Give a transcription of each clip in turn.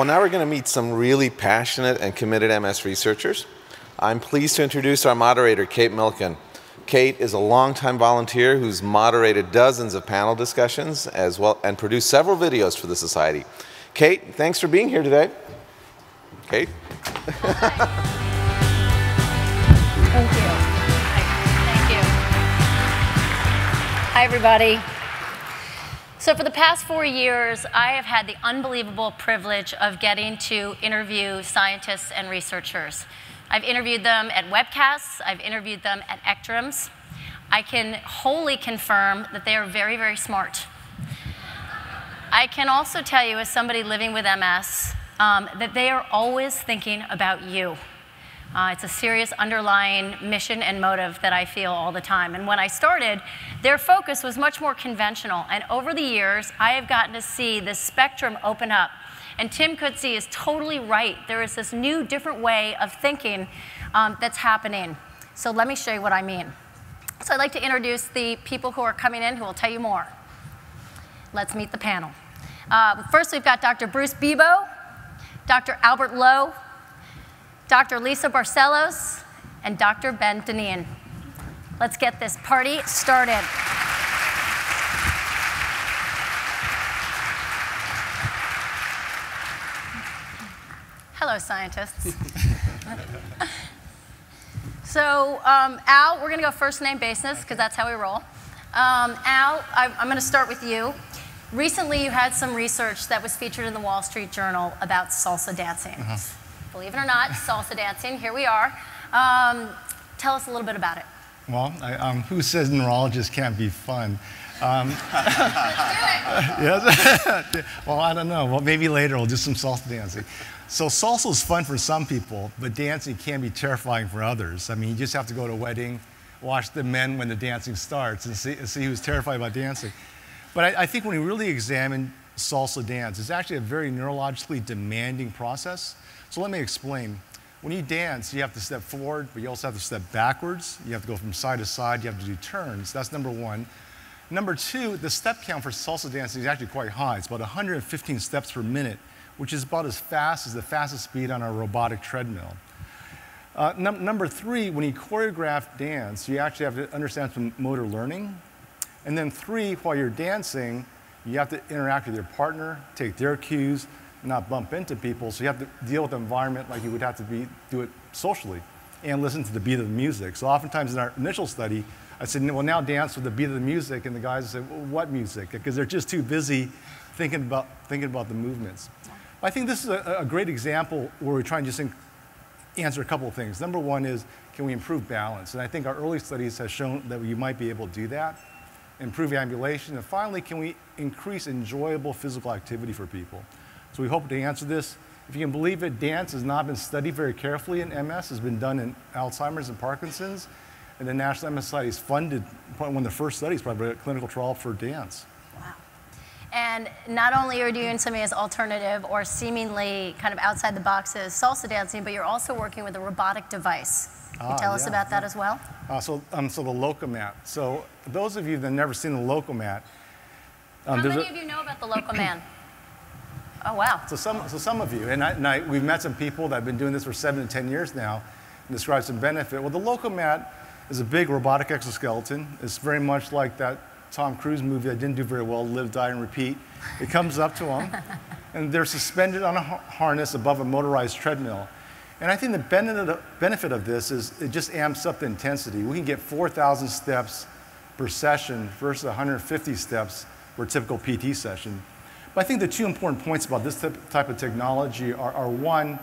Well, now we're going to meet some really passionate and committed MS researchers. I'm pleased to introduce our moderator, Kate Milliken. Kate is a longtime volunteer who's moderated dozens of panel discussions as well and produced several videos for the Society. Kate, thanks for being here today. Kate? Thank you. Thank you. Hi, everybody. So for the past four years, I have had the unbelievable privilege of getting to interview scientists and researchers. I've interviewed them at webcasts, I've interviewed them at ECTRIMS. I can wholly confirm that they are very, very smart. I can also tell you, as somebody living with MS, um, that they are always thinking about you. Uh, it's a serious underlying mission and motive that I feel all the time. And when I started, their focus was much more conventional. And over the years, I have gotten to see this spectrum open up. And Tim Coetzee is totally right. There is this new, different way of thinking um, that's happening. So let me show you what I mean. So I'd like to introduce the people who are coming in who will tell you more. Let's meet the panel. Uh, first, we've got Dr. Bruce Bebo, Dr. Albert Lo, Dr. Lisa Barcellos, and Dr. Ben Deneen. Let's get this party started. Hello, scientists. so, um, Al, we're going to go first name basis because that's how we roll. Um, Al, I, I'm going to start with you. Recently, you had some research that was featured in the Wall Street Journal about salsa dancing. Uh -huh believe it or not, salsa dancing. Here we are. Um, tell us a little bit about it. Well, I, um, who says neurologists can't be fun? Um, yes? well, I don't know. Well, maybe later we'll do some salsa dancing. So salsa is fun for some people, but dancing can be terrifying for others. I mean, you just have to go to a wedding, watch the men when the dancing starts, and see, see who's terrified about dancing. But I, I think when we really examine salsa dance, it's actually a very neurologically demanding process. So let me explain. When you dance, you have to step forward, but you also have to step backwards. You have to go from side to side. You have to do turns. That's number one. Number two, the step count for salsa dancing is actually quite high. It's about 115 steps per minute, which is about as fast as the fastest speed on a robotic treadmill. Uh, num number three, when you choreograph dance, you actually have to understand some motor learning. And then three, while you're dancing, you have to interact with your partner, take their cues, not bump into people. So you have to deal with the environment like you would have to be, do it socially and listen to the beat of the music. So oftentimes in our initial study, I said, well, now dance with the beat of the music. And the guys said, well, what music? Because they're just too busy thinking about, thinking about the movements. I think this is a, a great example where we try and just answer a couple of things. Number one is, can we improve balance? And I think our early studies have shown that you might be able to do that. Improve ambulation. And finally, can we increase enjoyable physical activity for people? So we hope to answer this. If you can believe it, dance has not been studied very carefully in MS. It's been done in Alzheimer's and Parkinson's. And the National MS Society has funded one of the first studies, probably a clinical trial for dance. Wow. And not only are you doing something as alternative or seemingly kind of outside the box as salsa dancing, but you're also working with a robotic device. Can you ah, tell us about yeah. that as well? Uh, so, um, so the Lokomat. So those of you that have never seen the Lokomat. Um, How many of you know about the Lokomat? Oh, wow. So some, so some of you, and, I, and I, we've met some people that have been doing this for seven to 10 years now and describe some benefit. Well, the Lokomat is a big robotic exoskeleton. It's very much like that Tom Cruise movie that didn't do very well, Live, Die, and Repeat. It comes up to them, and they're suspended on a harness above a motorized treadmill. And I think the benefit of this is it just amps up the intensity. We can get 4,000 steps per session versus 150 steps for a typical PT session. But I think the two important points about this type of technology are, are one,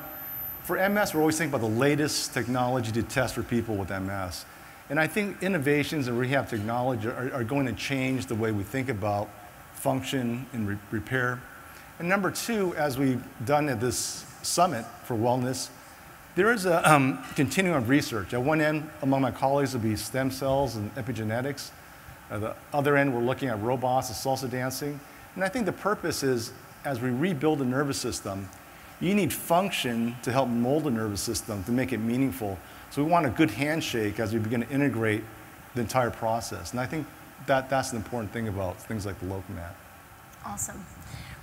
for MS, we're always thinking about the latest technology to test for people with MS. And I think innovations in rehab technology are, are going to change the way we think about function and re repair. And number two, as we've done at this summit for wellness, there is a um, continuum of research. At one end, among my colleagues, will be stem cells and epigenetics. At the other end, we're looking at robots and salsa dancing. And I think the purpose is as we rebuild the nervous system, you need function to help mold the nervous system to make it meaningful. So we want a good handshake as we begin to integrate the entire process. And I think that, that's an important thing about things like the Lokomat. Awesome.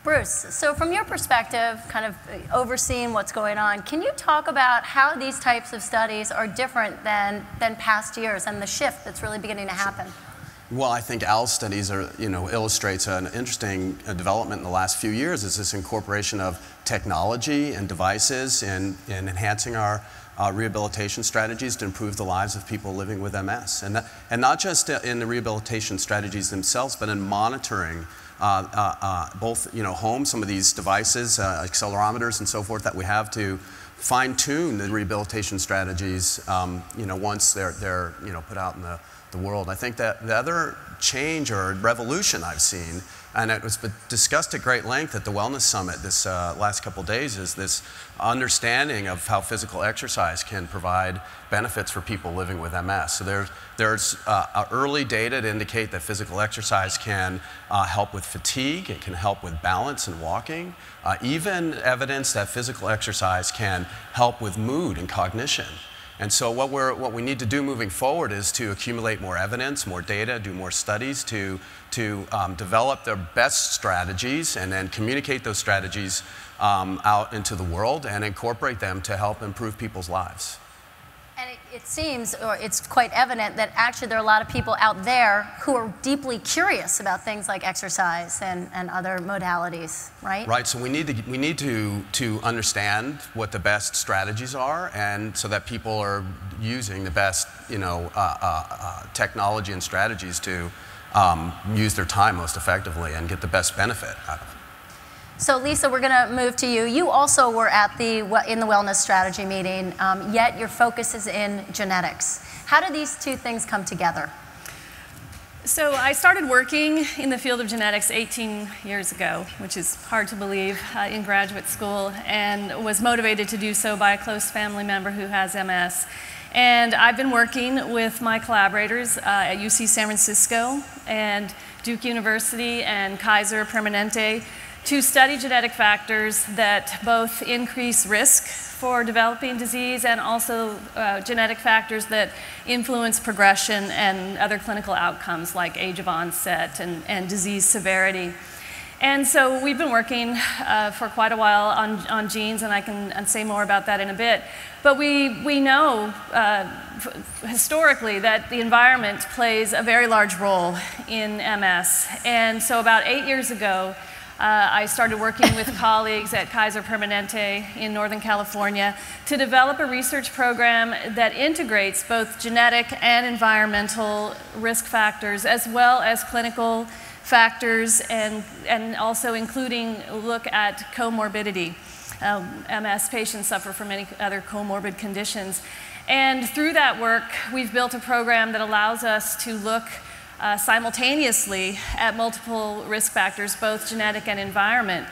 Bruce, so from your perspective, kind of uh, overseeing what's going on, can you talk about how these types of studies are different than, than past years and the shift that's really beginning to happen? Well, I think Al's studies are, you know, illustrates an interesting uh, development in the last few years is this incorporation of technology and devices in, in enhancing our uh, rehabilitation strategies to improve the lives of people living with MS. And, that, and not just uh, in the rehabilitation strategies themselves, but in monitoring uh, uh, uh, both you know, home, some of these devices, accelerometers and so forth that we have to fine tune the rehabilitation strategies um, you know, once they're, they're you know, put out in the, the world. I think that the other change or revolution I've seen and it was discussed at great length at the Wellness Summit this uh, last couple days, is this understanding of how physical exercise can provide benefits for people living with MS. So there's, there's uh, early data to indicate that physical exercise can uh, help with fatigue, it can help with balance and walking, uh, even evidence that physical exercise can help with mood and cognition. And so what, we're, what we need to do moving forward is to accumulate more evidence, more data, do more studies to, to um, develop the best strategies and then communicate those strategies um, out into the world and incorporate them to help improve people's lives. It, seems, or it's quite evident, that actually there are a lot of people out there who are deeply curious about things like exercise and, and other modalities, right? Right. So we need to we need to to understand what the best strategies are, and so that people are using the best, you know, uh, uh, uh, technology and strategies to um, use their time most effectively and get the best benefit out of it. So Lisa, we're going to move to you. You also were at the in the wellness strategy meeting, um, yet your focus is in genetics. How do these two things come together? So I started working in the field of genetics 18 years ago, which is hard to believe, uh, in graduate school, and was motivated to do so by a close family member who has MS. And I've been working with my collaborators uh, at UC San Francisco and Duke University and Kaiser Permanente to study genetic factors that both increase risk for developing disease and also uh, genetic factors that influence progression and other clinical outcomes like age of onset and, and disease severity. And so we've been working uh, for quite a while on, on genes, and I can say more about that in a bit. But we, we know uh, historically that the environment plays a very large role in MS. And so about eight years ago, uh, I started working with colleagues at Kaiser Permanente in Northern California to develop a research program that integrates both genetic and environmental risk factors as well as clinical factors and, and also including look at comorbidity. Um, MS patients suffer from many other comorbid conditions. And through that work, we've built a program that allows us to look uh, simultaneously at multiple risk factors, both genetic and environment.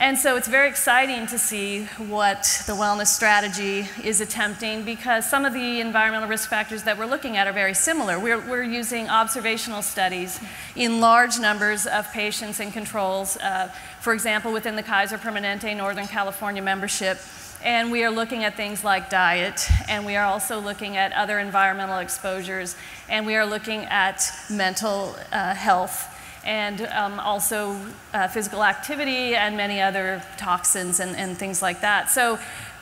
And so it's very exciting to see what the wellness strategy is attempting because some of the environmental risk factors that we're looking at are very similar. We're, we're using observational studies in large numbers of patients and controls. Uh, for example, within the Kaiser Permanente Northern California membership, and we are looking at things like diet, and we are also looking at other environmental exposures, and we are looking at mental uh, health, and um, also uh, physical activity, and many other toxins and, and things like that. So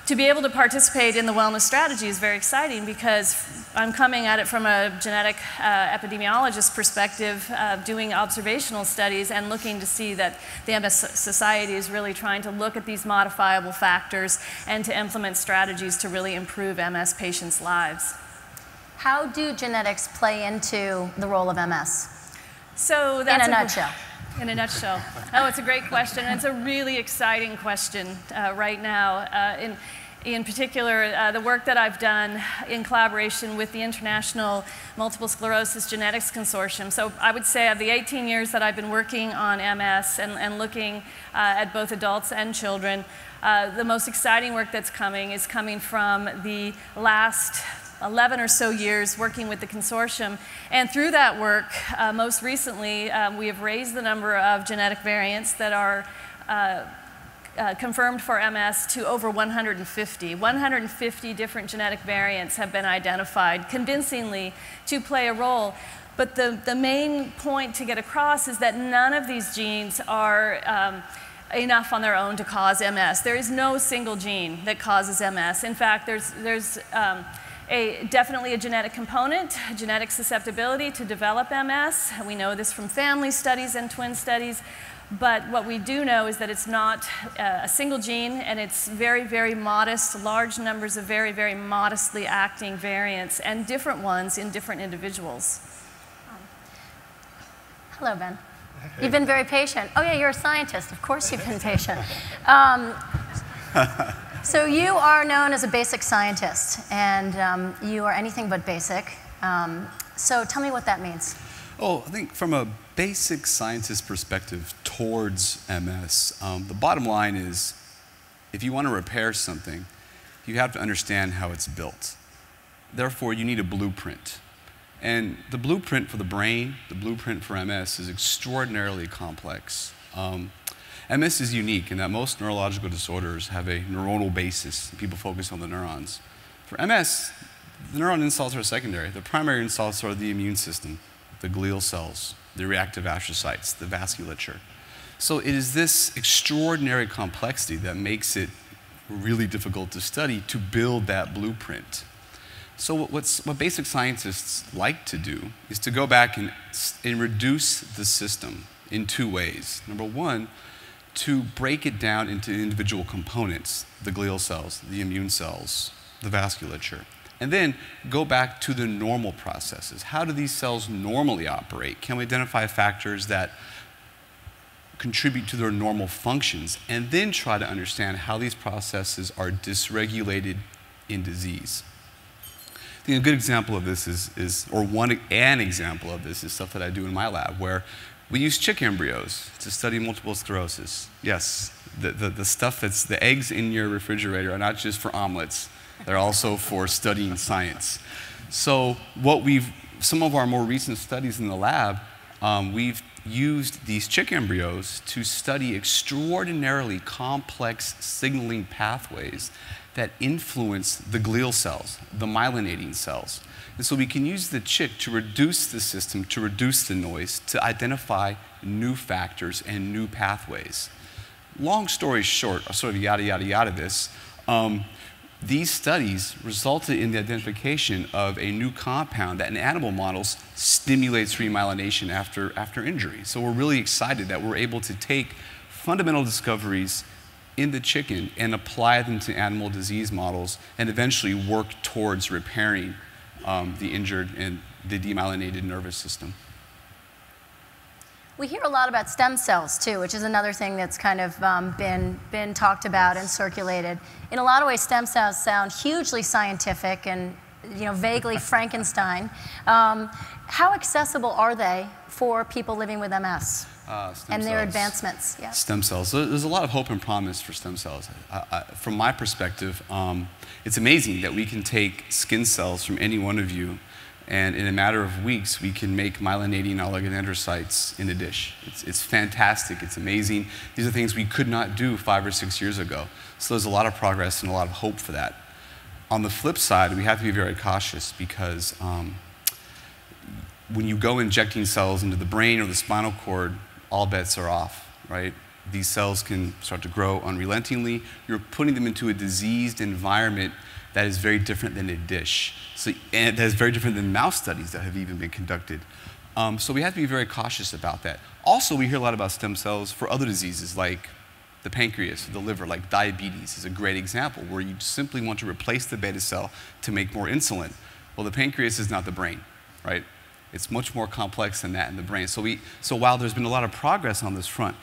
to be able to participate in the wellness strategy is very exciting because I'm coming at it from a genetic uh, epidemiologist perspective, uh, doing observational studies and looking to see that the MS Society is really trying to look at these modifiable factors and to implement strategies to really improve MS patients' lives. How do genetics play into the role of MS? So that's in a, a nutshell. In a nutshell. Oh, it's a great question. And it's a really exciting question uh, right now. Uh, in, in particular, uh, the work that I've done in collaboration with the International Multiple Sclerosis Genetics Consortium. So I would say of the 18 years that I've been working on MS and, and looking uh, at both adults and children, uh, the most exciting work that's coming is coming from the last 11 or so years working with the consortium. And through that work, uh, most recently, uh, we have raised the number of genetic variants that are uh, confirmed for MS to over 150. 150 different genetic variants have been identified convincingly to play a role. But the, the main point to get across is that none of these genes are um, enough on their own to cause MS. There is no single gene that causes MS. In fact, there's, there's um, a, definitely a genetic component, genetic susceptibility to develop MS. We know this from family studies and twin studies. But what we do know is that it's not uh, a single gene and it's very, very modest, large numbers of very, very modestly acting variants and different ones in different individuals. Hello, Ben. You've been very patient. Oh, yeah, you're a scientist. Of course, you've been patient. Um, so, you are known as a basic scientist, and um, you are anything but basic. Um, so, tell me what that means. Oh, I think from a basic scientist perspective towards MS, um, the bottom line is if you want to repair something, you have to understand how it's built. Therefore, you need a blueprint. And the blueprint for the brain, the blueprint for MS, is extraordinarily complex. Um, MS is unique in that most neurological disorders have a neuronal basis. People focus on the neurons. For MS, the neuron insults are secondary. The primary insults are the immune system, the glial cells, the reactive astrocytes, the vasculature. So it is this extraordinary complexity that makes it really difficult to study to build that blueprint. So what basic scientists like to do is to go back and, and reduce the system in two ways. Number one, to break it down into individual components, the glial cells, the immune cells, the vasculature. And then go back to the normal processes. How do these cells normally operate? Can we identify factors that contribute to their normal functions? And then try to understand how these processes are dysregulated in disease. I think a good example of this is, is or one an example of this is stuff that I do in my lab where we use chick embryos to study multiple sclerosis. Yes, the, the, the stuff that's the eggs in your refrigerator are not just for omelets, they're also for studying science. So, what we've, some of our more recent studies in the lab, um, we've used these chick embryos to study extraordinarily complex signaling pathways that influence the glial cells, the myelinating cells. And so we can use the chick to reduce the system, to reduce the noise, to identify new factors and new pathways. Long story short, sort of yada, yada, yada this, um, these studies resulted in the identification of a new compound that in animal models stimulates remyelination after, after injury. So we're really excited that we're able to take fundamental discoveries in the chicken and apply them to animal disease models and eventually work towards repairing um, the injured and the demyelinated nervous system. We hear a lot about stem cells too, which is another thing that's kind of um, been, been talked about and circulated. In a lot of ways, stem cells sound hugely scientific and you know, vaguely Frankenstein. Um, how accessible are they for people living with MS? Uh, and their cells. advancements. Yeah. Stem cells. There's a lot of hope and promise for stem cells. I, I, from my perspective, um, it's amazing that we can take skin cells from any one of you, and in a matter of weeks, we can make myelinating oligodendrocytes in a dish. It's, it's fantastic. It's amazing. These are things we could not do five or six years ago. So there's a lot of progress and a lot of hope for that. On the flip side, we have to be very cautious because um, when you go injecting cells into the brain or the spinal cord, all bets are off, right? These cells can start to grow unrelentingly. You're putting them into a diseased environment that is very different than a dish. So, and that is very different than mouse studies that have even been conducted. Um, so we have to be very cautious about that. Also, we hear a lot about stem cells for other diseases like the pancreas, the liver, like diabetes is a great example where you simply want to replace the beta cell to make more insulin. Well, the pancreas is not the brain, right? It's much more complex than that in the brain. So, we, so while there's been a lot of progress on this front,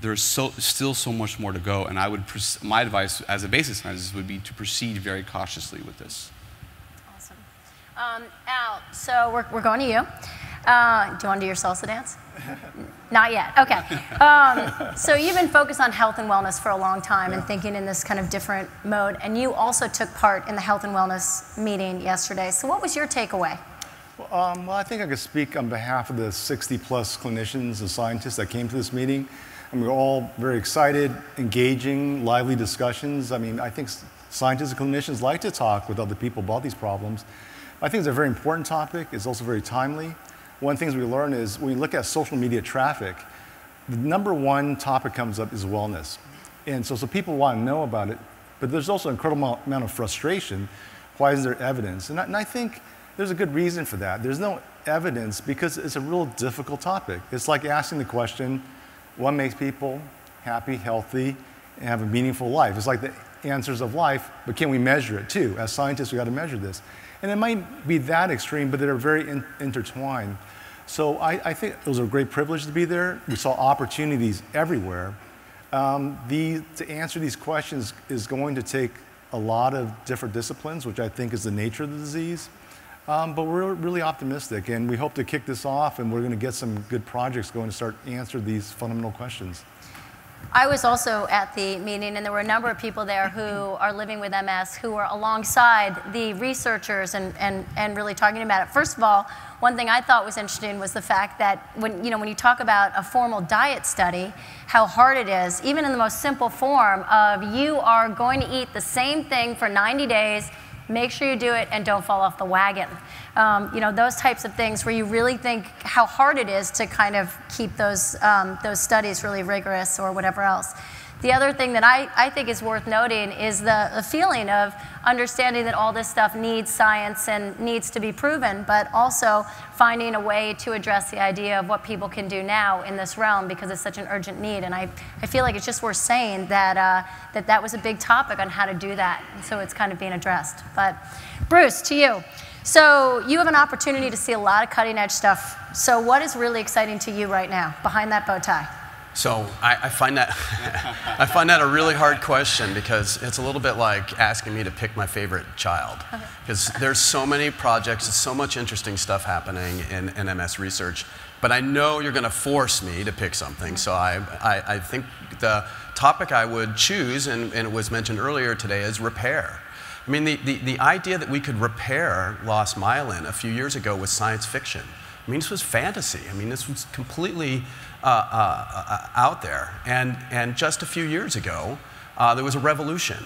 there's so, still so much more to go. And I would, my advice as a basic scientist would be to proceed very cautiously with this. Awesome. Um, Al, so we're, we're going to you. Uh, do you want to do your salsa dance? Not yet. Okay. Um, so you've been focused on health and wellness for a long time yeah. and thinking in this kind of different mode. And you also took part in the health and wellness meeting yesterday. So what was your takeaway? Um, well, I think I could speak on behalf of the 60 plus clinicians and scientists that came to this meeting. And we were all very excited, engaging, lively discussions. I mean, I think scientists and clinicians like to talk with other people about these problems. I think it's a very important topic. It's also very timely. One of the things we learn is when we look at social media traffic, the number one topic comes up is wellness. And so, so people want to know about it, but there's also an incredible amount of frustration. Why isn't there evidence? And I, and I think there's a good reason for that. There's no evidence because it's a real difficult topic. It's like asking the question, what makes people happy, healthy, and have a meaningful life? It's like the answers of life, but can we measure it too? As scientists, we got to measure this. And it might be that extreme, but they're very in, intertwined. So I, I, think it was a great privilege to be there. We saw opportunities everywhere. Um, the, to answer these questions is going to take a lot of different disciplines, which I think is the nature of the disease. Um, but we're really optimistic, and we hope to kick this off, and we're going to get some good projects going to start answer these fundamental questions. I was also at the meeting, and there were a number of people there who are living with MS who were alongside the researchers and, and, and really talking about it. First of all, one thing I thought was interesting was the fact that when you, know, when you talk about a formal diet study, how hard it is, even in the most simple form of you are going to eat the same thing for 90 days, make sure you do it and don't fall off the wagon. Um, you know, those types of things where you really think how hard it is to kind of keep those, um, those studies really rigorous or whatever else. The other thing that I, I think is worth noting is the, the feeling of understanding that all this stuff needs science and needs to be proven, but also finding a way to address the idea of what people can do now in this realm because it's such an urgent need. And I, I feel like it's just worth saying that, uh, that that was a big topic on how to do that. And so it's kind of being addressed. But Bruce, to you. So you have an opportunity to see a lot of cutting edge stuff. So what is really exciting to you right now behind that bow tie? So I, I, find that I find that a really hard question because it's a little bit like asking me to pick my favorite child. Uh-huh. Because there's so many projects, there's so much interesting stuff happening in, NMS research. But I know you're going to force me to pick something. Mm-hmm. So I, I, I think the topic I would choose, and, and, it was mentioned earlier today, is repair. I mean, the, the, the idea that we could repair lost myelin a few years ago was science fiction. I mean, this was fantasy. I mean, this was completely uh, uh, uh, out there. And, and just a few years ago, uh, there was a revolution.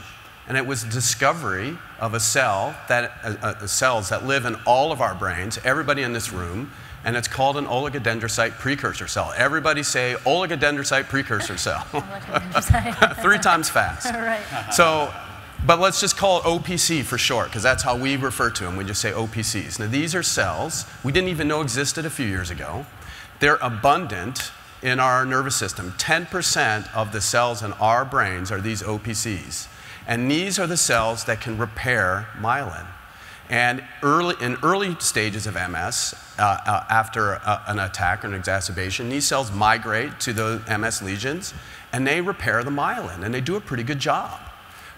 And it was the discovery of a cell that, cells that live in all of our brains, everybody in this room, and it's called an oligodendrocyte precursor cell. Everybody say oligodendrocyte precursor cell. Three times fast. right. So, but let's just call it OPC for short, because that's how we refer to them. We just say OPCs. Now, these are cells we didn't even know existed a few years ago. They're abundant in our nervous system. 10% of the cells in our brains are these OPCs. And these are the cells that can repair myelin. And early, in early stages of MS, uh, uh, after a, an attack or an exacerbation, these cells migrate to the MS lesions and they repair the myelin, and they do a pretty good job.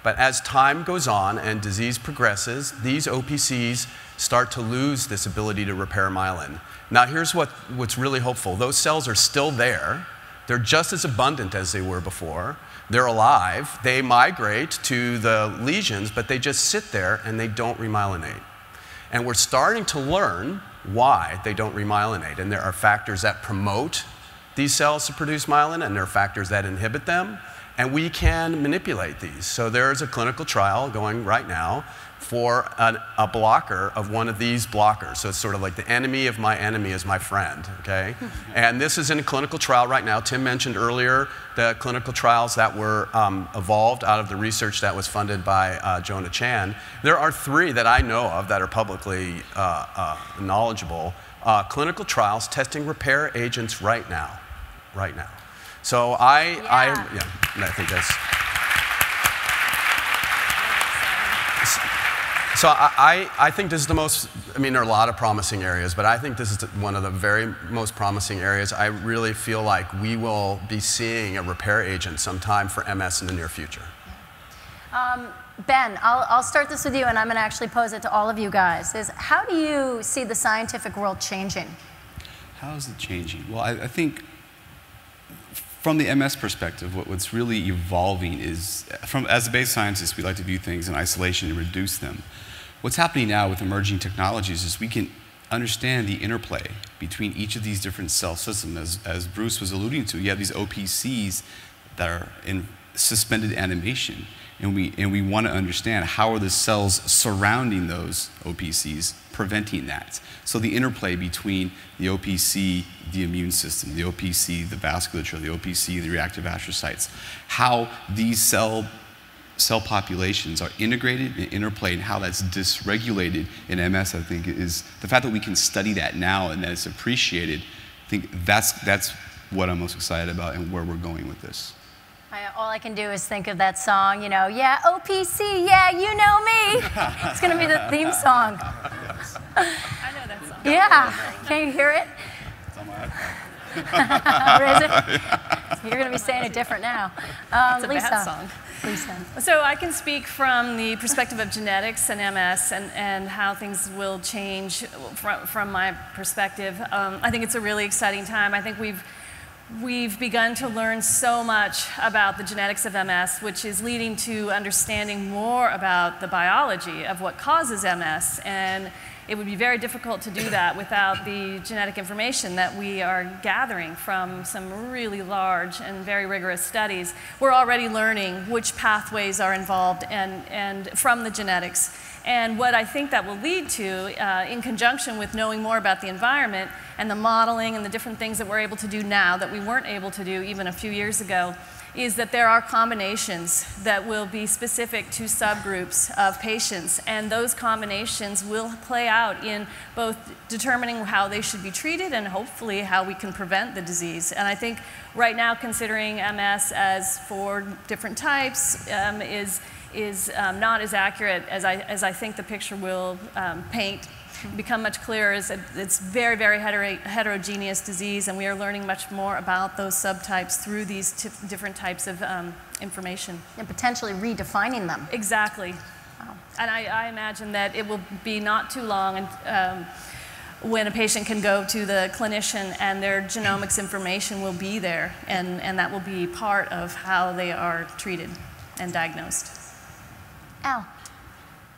But as time goes on and disease progresses, these OPCs start to lose this ability to repair myelin. Now, here's what, what's really hopeful those cells are still there, they're just as abundant as they were before. They're alive. They migrate to the lesions, but they just sit there and they don't remyelinate. And we're starting to learn why they don't remyelinate. And there are factors that promote these cells to produce myelin, and there are factors that inhibit them. And we can manipulate these. So there's a clinical trial going right now for an, a blocker of one of these blockers. So it's sort of like the enemy of my enemy is my friend, okay? and this is in a clinical trial right now. Tim mentioned earlier the clinical trials that were um, evolved out of the research that was funded by uh, Jonah Chan. There are three that I know of that are publicly uh, uh, knowledgeable uh, clinical trials testing repair agents right now, right now. So I, yeah. I, yeah, I think that's. So I, I, think this is the most, I mean, there are a lot of promising areas, but I think this is one of the very most promising areas. I really feel like we will be seeing a repair agent sometime for MS in the near future. Um, ben, I'll, I'll start this with you, and I'm going to actually pose it to all of you guys. Is how do you see the scientific world changing? How is it changing? Well, I, I think from the MS perspective, what, what's really evolving is, from, as a base scientist, we like to view things in isolation and reduce them. What's happening now with emerging technologies is we can understand the interplay between each of these different cell systems. As, as Bruce was alluding to, you have these OPCs that are in suspended animation. And we, and we want to understand how are the cells surrounding those OPCs preventing that. So the interplay between the OPC, the immune system, the OPC, the vasculature, the OPC, the reactive astrocytes, how these cell cell populations are integrated and interplayed and how that's dysregulated in MS, I think, is the fact that we can study that now and that it's appreciated. I think that's, that's what I'm most excited about and where we're going with this. I, all I can do is think of that song, you know, yeah, OPC, yeah, you know me. it's going to be the theme song. I know that song. Yeah. Can you hear it? It's on my iPad. You're going to be saying it different now. Um, It's a Lisa. Song. So I can speak from the perspective of genetics and MS and, and how things will change from, from my perspective. Um, I think it's a really exciting time. I think we've We've begun to learn so much about the genetics of MS, which is leading to understanding more about the biology of what causes MS. And it would be very difficult to do that without the genetic information that we are gathering from some really large and very rigorous studies. We're already learning which pathways are involved and, and from the genetics. And what I think that will lead to, uh, in conjunction with knowing more about the environment and the modeling and the different things that we're able to do now that we weren't able to do even a few years ago, is that there are combinations that will be specific to subgroups of patients, and those combinations will play out in both determining how they should be treated and hopefully how we can prevent the disease. And I think right now, considering MS as four different types um, is, is um, not as accurate as I, as I think the picture will um, paint become much clearer is that it's very, very hetero- heterogeneous disease, and we are learning much more about those subtypes through these different types of um, information. And potentially redefining them. Exactly. Wow. And I, I imagine that it will be not too long and, um, when a patient can go to the clinician and their genomics information will be there, and, and that will be part of how they are treated and diagnosed. Al.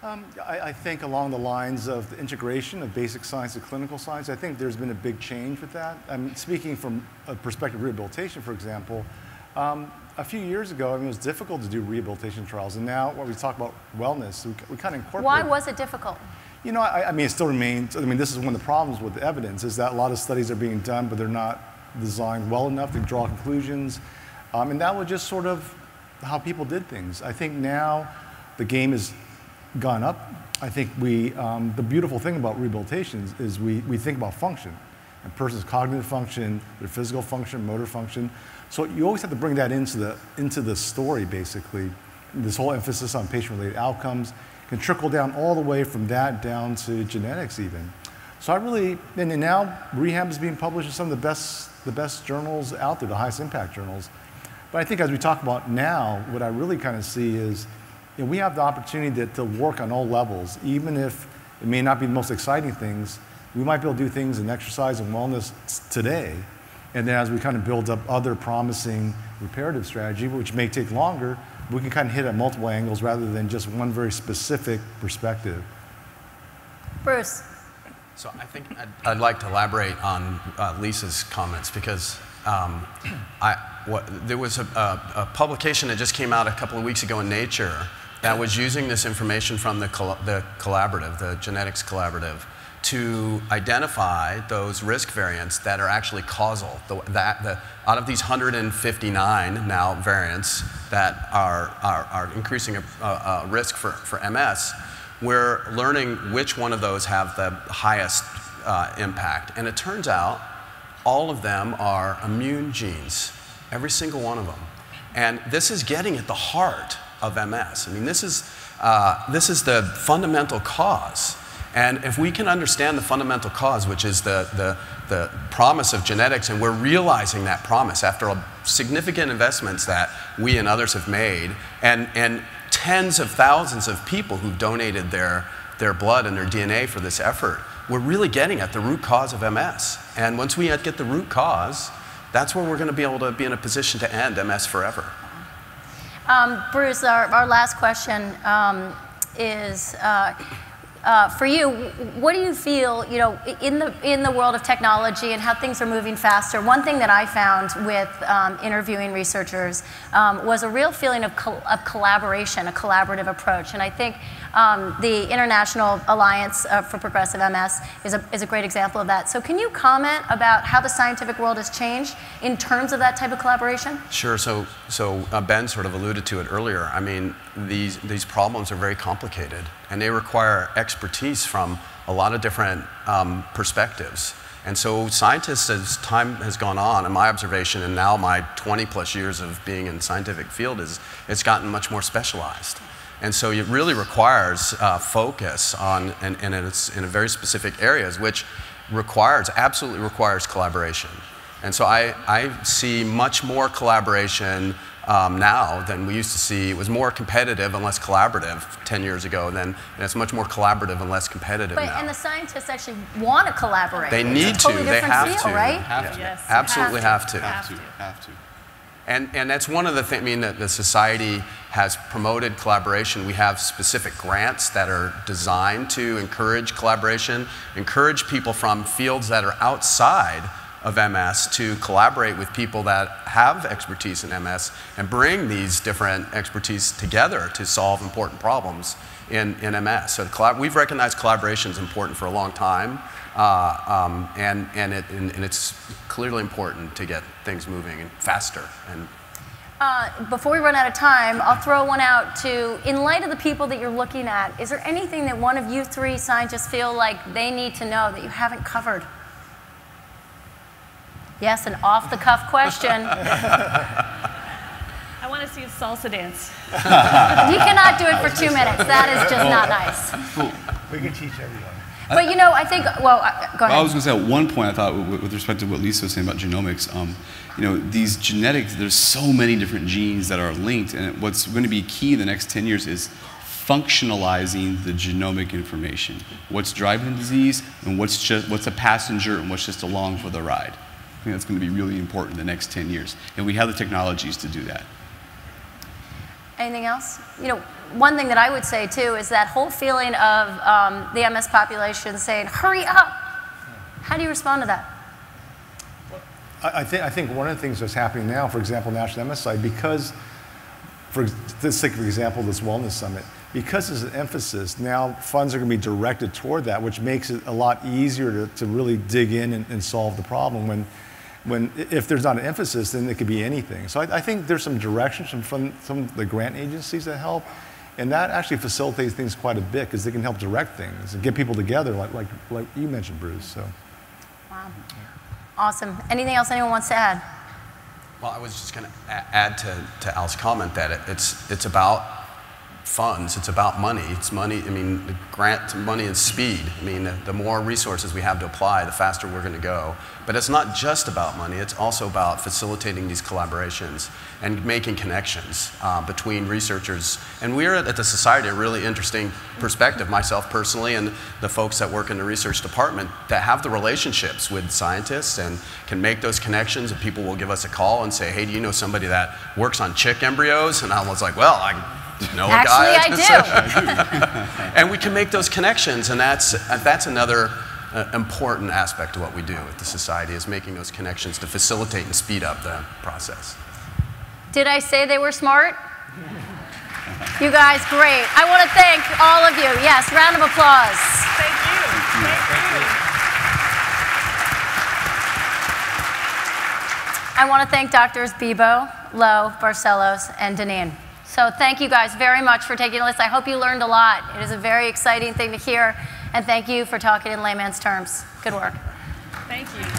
Um, I, I think along the lines of the integration of basic science and clinical science, I think there's been a big change with that. I'm speaking from a perspective of rehabilitation, for example. Um, a few years ago, I mean, it was difficult to do rehabilitation trials, and now when we talk about wellness, we, we kind of incorporate. Why was it difficult? You know, I, I mean, it still remains. I mean, this is one of the problems with the evidence is that a lot of studies are being done, but they're not designed well enough to draw conclusions, um, and that was just sort of how people did things. I think now the game has gone up. I think we, um, the beautiful thing about rehabilitation is, we, we think about function, a person's cognitive function, their physical function, motor function. So you always have to bring that into the into the story, basically. This whole emphasis on patient-related outcomes can trickle down all the way from that down to genetics, even. So I really, and now rehab is being published in some of the best the best journals out there, the highest impact journals. But I think as we talk about now, what I really kind of see is you know, we have the opportunity to, to work on all levels, even if it may not be the most exciting things. We might be able to do things in exercise and wellness today, and then as we kind of build up other promising reparative strategy, which may take longer, we can kind of hit at multiple angles rather than just one very specific perspective. Bruce. So I think I'd, I'd like to elaborate on uh, Lisa's comments because um, I, what, there was a, a, a, publication that just came out a couple of weeks ago in Nature that was using this information from the, col- the collaborative, the genetics collaborative, to identify those risk variants that are actually causal. The, that, the, out of these 159 now variants that are, are, are increasing a, a, a risk for, for MS, we're learning which one of those have the highest uh, impact. And it turns out all of them are immune genes, every single one of them. And this is getting at the heart of MS. I mean, this is, uh, this is the fundamental cause. And if we can understand the fundamental cause, which is the, the, the promise of genetics, and we're realizing that promise after significant investments that we and others have made, and, and tens of thousands of people who've donated their, their blood and their DNA for this effort, we're really getting at the root cause of MS. And once we get the root cause, that's where we're going to be able to be in a position to end MS forever. Um, Bruce, our, our last question um, is uh, uh, for you, what do you feel, you know, in the, in the world of technology and how things are moving faster? One thing that I found with um, interviewing researchers um, was a real feeling of, of collaboration, a collaborative approach. And I think um, the International Alliance uh, for Progressive MS is a, is a great example of that. So can you comment about how the scientific world has changed in terms of that type of collaboration? Sure. So, so uh, Ben sort of alluded to it earlier. I mean, these, these problems are very complicated, and they require expertise from a lot of different um, perspectives. And so scientists, as time has gone on, and my observation, and now my 20 plus years of being in scientific field, is it's gotten much more specialized. And so it really requires uh, focus on, and, and it's in very specific areas, which requires, absolutely requires collaboration. And so I, I see much more collaboration um, now than we used to see. It was more competitive and less collaborative 10 years ago, then, and it's much more collaborative and less competitive but, now. And the scientists actually want to collaborate. They it's need totally to. They have field, to. right? Have to. Yes. Absolutely have to. Have to. Have to. And, and that's one of the things, I mean, that the society has promoted collaboration. We have specific grants that are designed to encourage collaboration, encourage people from fields that are outside of MS to collaborate with people that have expertise in MS and bring these different expertise together to solve important problems in, in MS. So we've recognized collaboration is important for a long time. Uh, um, and, and, it, and, and, it's clearly important to get things moving and faster. And uh, before we run out of time, I'll throw one out to, in light of the people that you're looking at, is there anything that one of you three scientists feel like they need to know that you haven't covered? Yes, an off-the-cuff question. I want to see a salsa dance. you cannot do it for two minutes. That is just not nice. We can teach everyone. But you know, I think, well, go ahead. I was going to say, at one point, I thought, with, with respect to what Lisa was saying about genomics, um, you know, these genetics, there's so many different genes that are linked, and what's going to be key in the next 10 years is functionalizing the genomic information. What's driving the disease, and what's just what's a passenger, and what's just along for the ride. I think that's going to be really important in the next 10 years, and we have the technologies to do that. Anything else? You know, one thing that I would say too is that whole feeling of um, the MS population saying, hurry up. How do you respond to that? I, think, I think one of the things that's happening now, for example, National MSI, because, for this sake of example, this Wellness Summit, because there's an emphasis, now funds are going to be directed toward that, which makes it a lot easier to, to really dig in and, and solve the problem. When, when, if there's not an emphasis, then it could be anything. So I, I think there's some directions from, from some of the grant agencies that help. And that actually facilitates things quite a bit because they can help direct things and get people together, like, like, like you mentioned, Bruce. So. Wow. Awesome. Anything else anyone wants to add? Well, I was just going to add to, to Al's comment that it, it's, it's about funds. It's about money. It's money. I mean, grant money and speed. I mean, the, more resources we have to apply, the faster we're going to go. But it's not just about money. It's also about facilitating these collaborations and making connections uh, between researchers. And we're at the society a really interesting perspective, myself personally, and the folks that work in the research department that have the relationships with scientists and can make those connections. And people will give us a call and say, "Hey, do you know somebody that works on chick embryos?" And I was like, "Well, I." know Actually, guy. I do. and we can make those connections, and that's, that's another uh, important aspect of what we do at the society is making those connections to facilitate and speed up the process. Did I say they were smart? You guys, great. I want to thank all of you. Yes, round of applause. Thank you. Thank you. I want to thank Doctors Bebo, Lo, Barcellos, and Deneen. So thank you guys very much for taking a list. I hope you learned a lot. It is a very exciting thing to hear. And thank you for talking in layman's terms. Good work. Thank you.